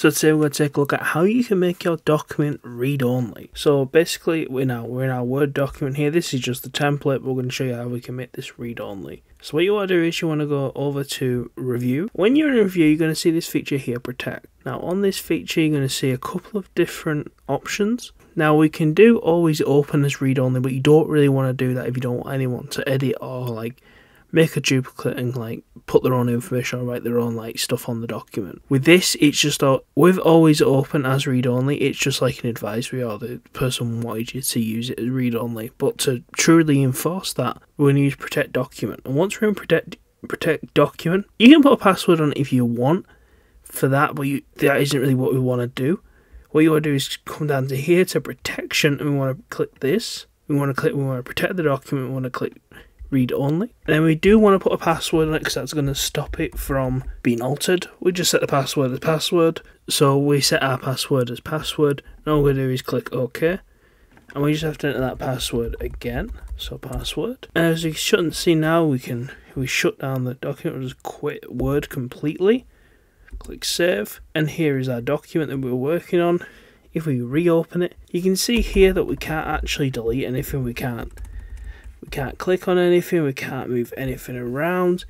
So today we're going to take a look at how you can make your document read-only. So basically, we're now we're in our Word document here. This is just the template. We're going to show you how we can make this read-only. So what you want to do is you want to go over to Review. When you're in Review, you're going to see this feature here, Protect. Now on this feature, you're going to see a couple of different options. Now we can do always open as read-only, but you don't really want to do that if you don't want anyone to edit or like make a duplicate and like put their own information or write their own like stuff on the document. With this, it's just with always open as read only. It's just like an advisory or the person wanted you to use it as read only. But to truly enforce that, to use protect document. And once we're in protect protect document, you can put a password on it if you want for that, but you, that isn't really what we want to do. What you want to do is come down to here to protection, and we want to click this. We want to click. We want to protect the document. We want to click read only. And then we do want to put a password on it because that's going to stop it from being altered. We just set the password as password. So we set our password as password. And all we're going to do is click OK. And we just have to enter that password again. So password. And as you shouldn't see now, we can we shut down the document. We'll just quit Word completely. Click Save. And here is our document that we we're working on. If we reopen it, you can see here that we can't actually delete anything. We can't we can't click on anything, we can't move anything around.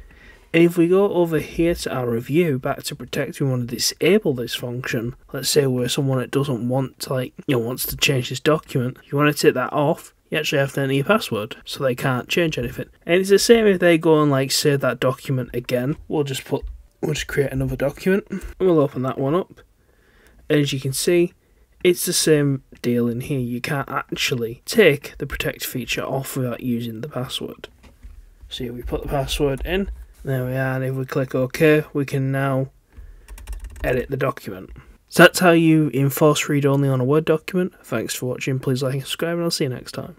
And if we go over here to our review, back to protect, we want to disable this function. Let's say we're someone that doesn't want to, like, you know, wants to change this document. You want to take that off, you actually have to enter your password, so they can't change anything. And it's the same if they go and, like, save that document again. We'll just put, we'll just create another document, and we'll open that one up. And as you can see, it's the same deal in here. You can't actually take the protect feature off without using the password. So we put the password in, there we are, and if we click OK, we can now edit the document. So that's how you enforce read-only on a Word document. Thanks for watching, please like and subscribe, and I'll see you next time.